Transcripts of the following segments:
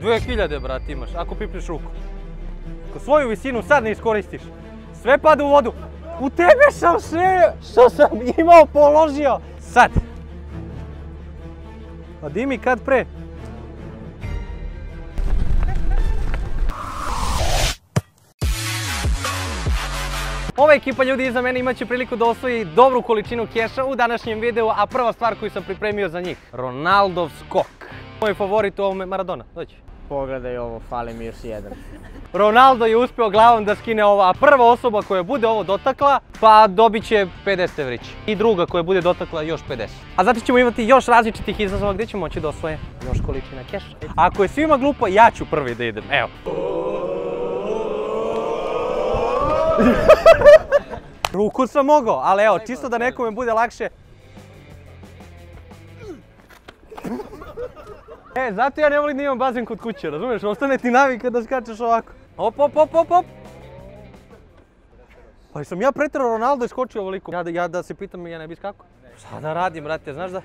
2000 brat imaš, ako pipneš ruku. Ako svoju visinu sad ne iskoristiš, sve pada u vodu. U tebe sam sve što sam imao položio. Sad. A di mi kad pre? Ova ekipa ljudi iza mene imat će priliku da osvoji dobru količinu keša u današnjem videu, a prva stvar koju sam pripremio za njih, Ronaldov skok. Moj favorit u ovome Maradona, dođi. Pogledaj ovo, fali mi još jedan. Ronaldo je uspio glavom da skine ovo, a prva osoba koja bude ovo dotakla, pa dobit će 50 evrića. I druga koja bude dotakla još 50. A zatim ćemo imati još različitih izazova gdje će moći da osvoje još količina keša. Ako je svima glupo, ja ću prvi da idem, evo. Ruku sam mogao, ali evo, čisto da nekome bude lakše. E, zato ja ne volim da imam bazen kod kuće, razumiješ? Ostane ti navika da skačeš ovako. Op, op, op, op, op. Pa sam ja pretjerao Ronaldo i skočio ovoliko. Ja, ja da se pitam, ja ne bi skako. Šta da radim, brate, znaš da?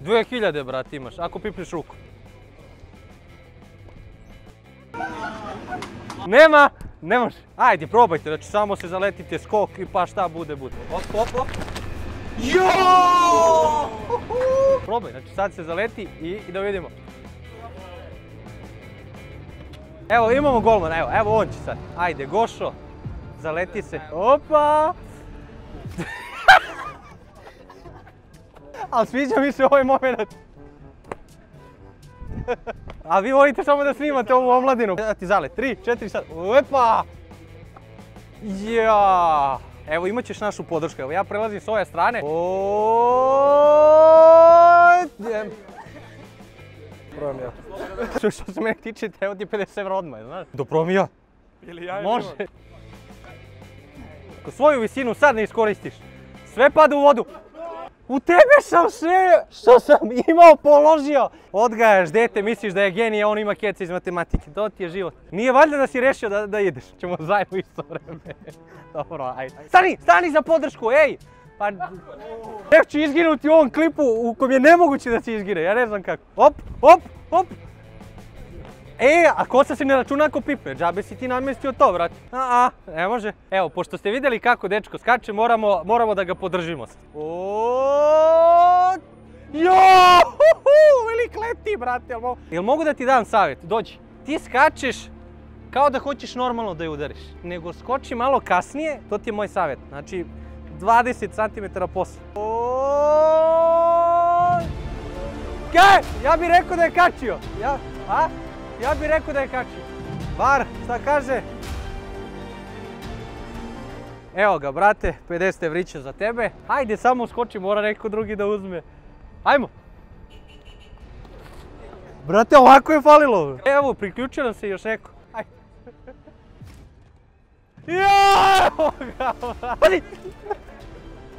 2000, brate, imaš, ako pipneš ruku. Nema, ne može. Ajde, probajte, znači samo se zaletite skok i pa šta bude, bude. Op, op, op. Jo! Probaj, znači sad se zaleti i, da vidimo. Evo, imamo golmana, evo, evo on će sad. Ajde, Gošo, zaleti se. Opa! Ali sviđa mi se ovaj moment. A vi volite samo da snimate ovu omladinu. Da ti zale, tri, četiri, sad. Opa! Ja! Evo imat ćeš našu podršku, evo ja prelazim s ove strane. O, idem. Probam ja. Što, što se mene tiče, evo ti 50 evra odmah, znaš. Do probam ja. Ili ja Može. Ako svoju visinu sad ne iskoristiš, sve pada u vodu. U tebe sam sve što sam imao položio. Odgajaš dete, misliš da je genije, on ima keca iz matematike. To ti je život. Nije valjda da si rešio da, da ideš. Ćemo zajedno isto vreme. Dobro, ajde. Stani, stani za podršku, ej! Pa, Evo ću izginuti u ovom klipu u kojem je nemoguće da se izgine, ja ne znam kako. Op, op, op! E, a kosa se ne računa ako pipne, džabe si ti namestio to, brate. A, a, ne može. Evo, pošto ste vidjeli kako dečko skače, moramo, moramo da ga podržimo. O, jo, velik leti, brate. Jel, mogu, jel mogu da ti dam savjet? Dođi. Ti skačeš kao da hoćeš normalno da je udariš. Nego skoči malo kasnije, to ti je moj savjet. Znači, 20 cm posle. O, Kaj? Ja bih rekao da je kačio. Ja, a? Ja bih rekao da je kačio. Bar, šta kaže? Evo ga, brate, 50 evrića za tebe. Hajde, samo skoči, mora neko drugi da uzme. Hajmo. Brate, ovako je falilo. Evo, priključio nam se još neko. Hajde. Ja, evo ga, brate.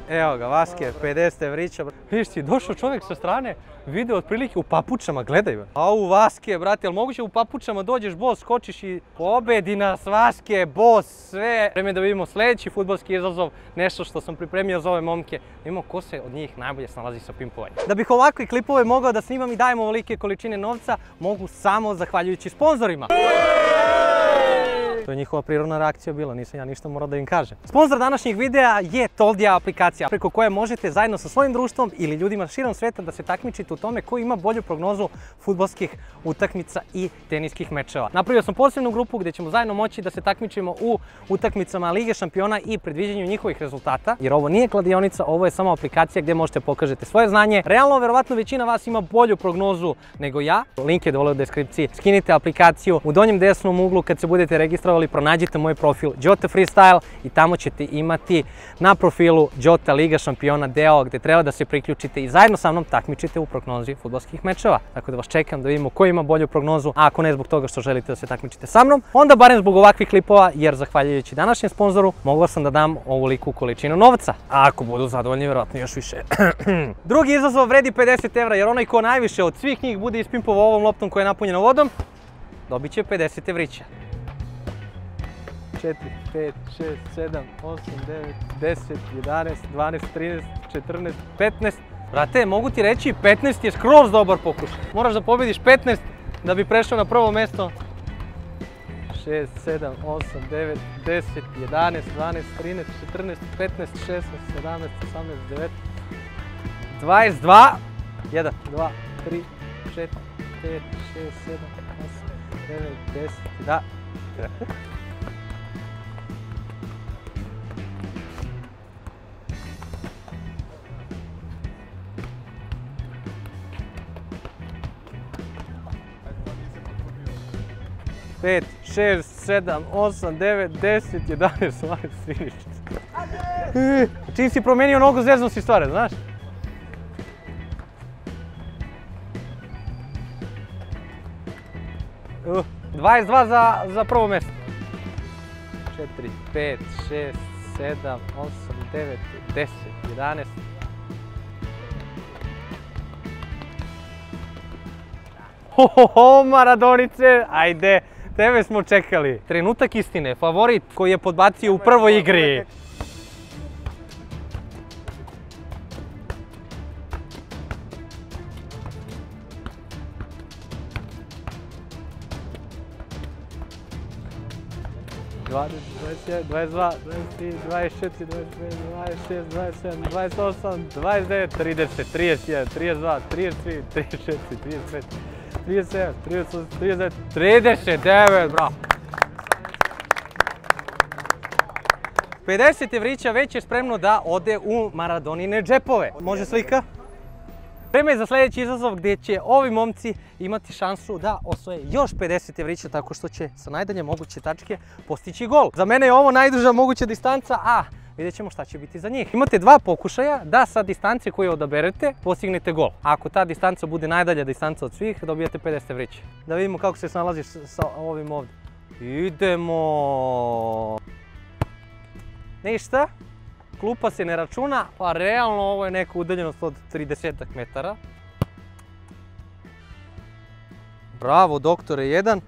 Evo ga, Vaske, 50 evrića. Vidiš ti, došao čovjek sa strane, video otprilike u papučama, gledaj me. A u Vaske, brate, jel moguće u papučama dođeš bos, skočiš i pobedi nas Vaske, bos, sve. Vreme da vidimo sljedeći futbolski izazov, nešto što sam pripremio za ove momke. Vidimo ko se od njih najbolje snalazi sa pimpovanjem. Da bih ovakve klipove mogao da snimam i dajem ovolike količine novca, mogu samo zahvaljujući sponzorima. To je njihova prirodna reakcija bila, nisam ja ništa morao da im kažem. Sponzor današnjeg videa je Toldija aplikacija preko koje možete zajedno sa svojim društvom ili ljudima širom sveta da se takmičite u tome ko ima bolju prognozu futbolskih utakmica i teniskih mečeva. Napravio sam posebnu grupu gdje ćemo zajedno moći da se takmičimo u utakmicama Lige šampiona i predviđanju njihovih rezultata, jer ovo nije kladionica, ovo je samo aplikacija gdje možete pokažete svoje znanje. Realno, verovatno većina vas ima bolju prognozu nego ja. Link je dole u deskripciji. Skinite aplikaciju u donjem desnom uglu kad se budete registrovali pronađite moj profil Jota Freestyle i tamo ćete imati na profilu Jota Liga šampiona deo gdje treba da se priključite i zajedno sa mnom takmičite u prognozi futbolskih mečeva. Tako da vas čekam da vidimo ko ima bolju prognozu, a ako ne zbog toga što želite da se takmičite sa mnom, onda barem zbog ovakvih klipova, jer zahvaljujući današnjem sponzoru mogao sam da dam ovoliku količinu novca. A ako budu zadovoljni, vjerojatno još više. Drugi izazov vredi 50 evra, jer onaj ko najviše od svih njih bude ispimpovao ovom loptom koja je napunjena vodom, dobit će 50 evrića. 4, 5, 6, 7, 8, 9, 10, 11, 12, 13, 14, 15, Brate, mogu ti reći, 15 je skroz dobar pokušaj. Moraš da pobediš 15 da bi prešao na prvo mjesto. 6, 7, 8, 9, 10, 11, 12, 13, 14, 15, 16, 17, 18, 19, 22, 1, 2, 3, 4, 5, 6, 7, 8, 9, 10, da. Pet, šest, sedam, osam, devet, deset, jedanaest, dvanaest, trinaest. Čim si promijenio nogu, zezno si stvari, znaš? Uh, 22 za, za prvo mjesto. 4, 5, 6, 7, 8, 9, 10, 11. Ho, ho, ho, Maradonice, ajde, tebe smo čekali. Trenutak istine, favorit koji je podbacio u prvoj igri. Dvadeset, dvadeset jedan, dvadeset dva, dvadeset tri, dvadeset četiri, dvadeset pet, dvadeset šest, dvadeset sedam, dvadeset osam, dvadeset devet, trideset, trideset jedan, trideset dva, trideset tri, trideset četiri, trideset pet, 37, 38, 39, 39, bravo. 50 evrića već je spremno da ode u Maradonine džepove. Može slika? Vreme je za sljedeći izazov gdje će ovi momci imati šansu da osvoje još 50 evrića tako što će sa najdalje moguće tačke postići gol. Za mene je ovo najduža moguća distanca, a vidjet ćemo šta će biti za njih. Imate dva pokušaja da sa distance koju odaberete postignete gol. Ako ta distanca bude najdalja distanca od svih, dobijate 50 evrića. Da vidimo kako se snalaziš sa ovim ovdje. Idemo! Ništa, klupa se ne računa, pa realno ovo je neka udaljenost od 30 metara. Bravo, doktore, jedan.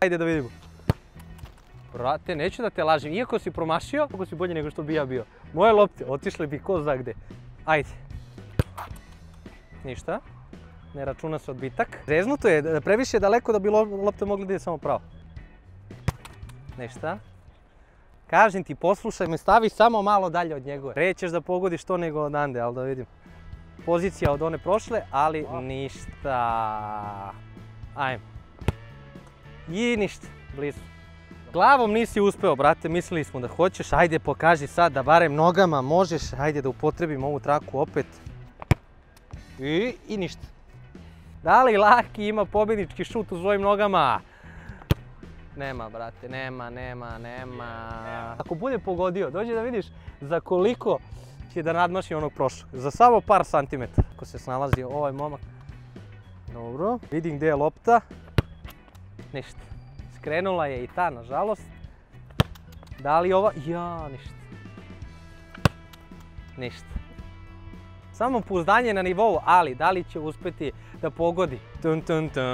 Ajde da vidimo. Brate, neću da te lažem, iako si promašio, kako si bolje nego što bi ja bio. Moje lopte otišle bi ko zna gde. Ajde. Ništa. Ne računa se odbitak. Reznuto je, previše je daleko da bi lopte mogli da ide samo pravo. Ništa. Kažem ti, poslušaj me, stavi samo malo dalje od njegove. Rećeš da pogodiš to nego odande, ali da vidim. Pozicija od one prošle, ali ništa. Ajmo. I ništa, blizu. Glavom nisi uspeo, brate, mislili smo da hoćeš, ajde pokaži sad da barem nogama možeš, ajde da upotrebim ovu traku opet. I, i ništa. Da li Laki ima pobjednički šut u svojim nogama? Nema, brate, nema, nema, nema. Ako bude pogodio, dođe da vidiš za koliko će da nadmaši onog prošlog. Za samo par santimetara. Ako se snalazi ovaj momak. Dobro, vidim gdje je lopta. Ništa. Skrenula je i ta, nažalost. Da li ova? Ja, ništa. Ništa. Samo pouzdanje na nivou, ali da li će uspjeti da pogodi? Tun, tun, tun.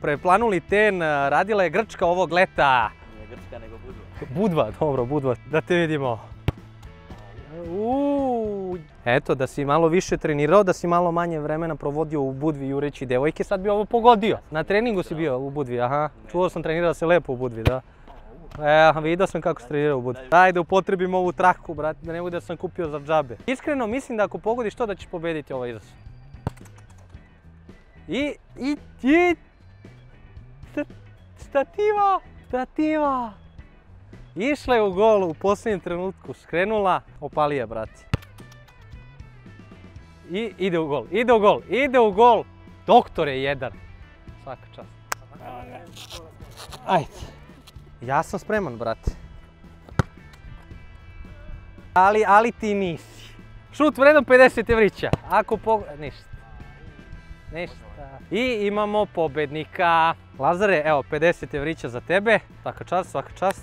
Preplanuli ten, radila je Grčka ovog leta. Nije Grčka nego Budva. Budva, dobro, Budva. Da te vidimo. Uuu. Eto, da si malo više trenirao, da si malo manje vremena provodio u Budvi jureći devojke, sad bi ovo pogodio. Na treningu si bio u Budvi, aha. Čuo sam trenirao se lepo u Budvi, da. E, vidio sam kako se trenirao u Budvi. Daj da upotrebim ovu traku, brate, da ne bude da sam kupio za džabe. Iskreno mislim da ako pogodiš to da ćeš pobediti ovaj izazov. I, i, i, stativa, stativa. Išla je u gol u posljednjem trenutku, skrenula, opalija, brati. I ide u gol, ide u gol, ide u gol. Doktor je jedan. Svaka čast. Ajde. Ja sam spreman, brate. Ali, ali ti nisi. Šut vredan 50 evrića. Ako pog... Ništa. Ništa. I imamo pobednika. Lazare, evo 50 evrića za tebe. Svaka čast, svaka čast.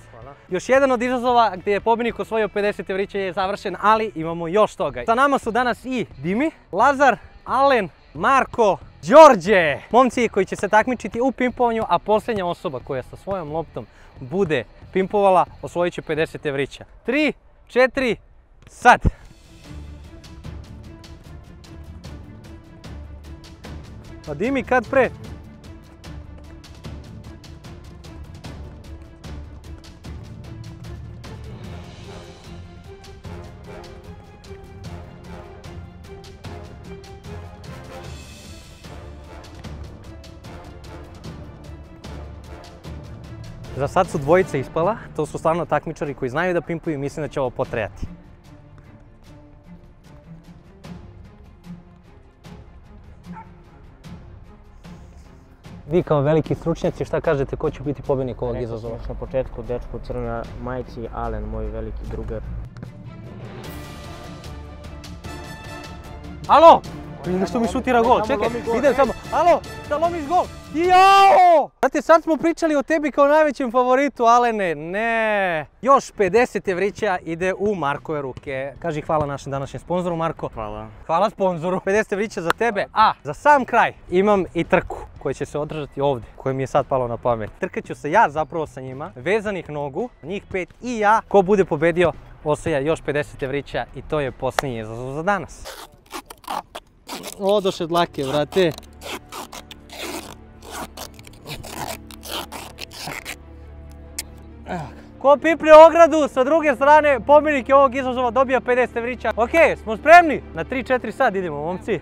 Još jedan od izazova gdje je pobjednik osvojio 50 evrića je završen, ali imamo još toga. Sa nama su danas i Dimi, Lazar, Alen, Marko, Đorđe. Momci koji će se takmičiti u pimpovanju, a posljednja osoba koja sa svojom loptom bude pimpovala, osvojit će 50 evrića. 3, 4, sad! Pa Dimi, kad pre? Za sad su dvojice ispala, to su stvarno takmičari koji znaju da pimpuju i mislim da će ovo potrejati. Vi kao veliki stručnjaci šta kažete ko će biti pobjednik ovog Rekao izazova? sam na početku dečku u crnoj majici, Alen, moj veliki drugar. Alo! Vidim što mi šutira gol, čekaj, idem samo. Alo, da lomiš gol. Jao! Znate, sad smo pričali o tebi kao najvećem favoritu, Alene, ne. Još 50 evrića ide u Markove ruke. Kaži hvala našem današnjem sponzoru, Marko. Hvala. Hvala sponzoru. 50 evrića za tebe. A, za sam kraj imam i trku koja će se održati ovdje, koja mi je sad palo na pamet. Trkat ću se ja zapravo sa njima, vezanih nogu, njih pet i ja. Ko bude pobedio, osvaja još 50 evrića i to je posljednji izazov za danas. Odoše dlake, brate. Ko piplje ogradu, sa druge strane pobjednik je ovog izazova dobija 50 evrića. Ok, smo spremni? Na 3-4 sad idemo, momci.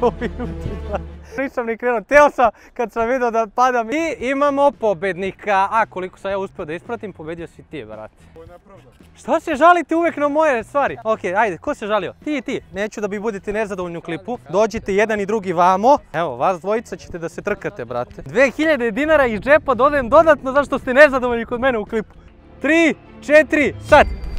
Ovim ljudima? Nisam ni krenuo, teo sam kad sam vidio da padam. I imamo pobednika, a koliko sam ja uspio da ispratim, pobedio si ti, brate. Šta se žalite uvijek na moje stvari? Ok, ajde, ko se žalio? Ti i ti. Neću da bi budete nezadovoljni u klipu. Dođite jedan i drugi vamo. Evo, vas dvojica ćete da se trkate, brate. 2000 dinara iz džepa dodajem dodatno zašto ste nezadovoljni kod mene u klipu. 3, 4, sad!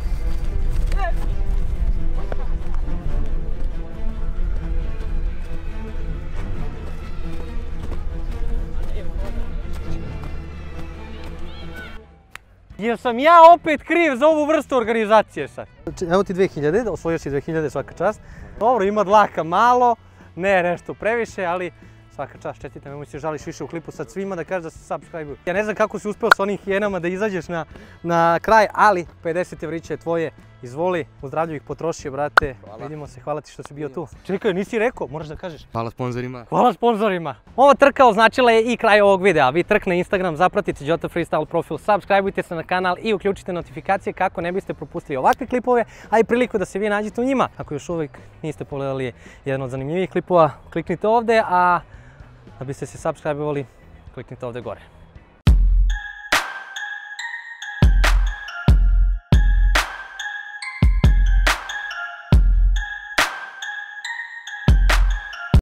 Jer sam ja opet kriv za ovu vrstu organizacije sad. Evo ti 2000, osvojio si 2000 svaka čast. Dobro, ima dlaka malo, ne nešto previše, ali svaka čast, čestitam, nemoj se žališ više u klipu sad svima da kažeš da se subscribe Ja ne znam kako si uspio s onim hijenama da izađeš na, kraj, ali 50 evrića je tvoje, izvoli, u zdravlju ih potrošio, brate. Vidimo se, hvala ti što si bio tu. Čekaj, nisi rekao, moraš da kažeš. Hvala sponzorima. Hvala sponzorima. Ova trka označila je i kraj ovog videa. Vi trk na Instagram, zapratite Jota Freestyle profil, subscribeujte se na kanal i uključite notifikacije kako ne biste propustili ovakve klipove, a i priliku da se vi nađete u njima. Ako još uvijek niste pogledali jedan od zanimljivih klipova, kliknite ovdje, a da biste se subscribe kliknite ovdje gore.